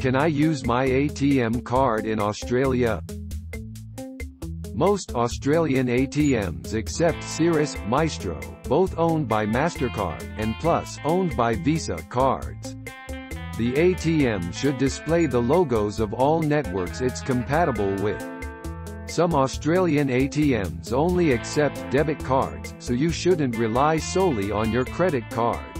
Can I use my ATM card in Australia? Most Australian ATMs accept Cirrus, Maestro, both owned by MasterCard, and Plus, owned by Visa cards. The ATM should display the logos of all networks it's compatible with. Some Australian ATMs only accept debit cards, so you shouldn't rely solely on your credit card.